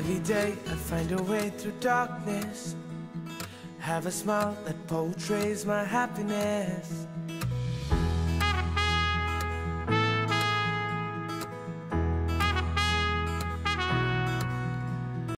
Every day I find a way through darkness. Have a smile that portrays my happiness.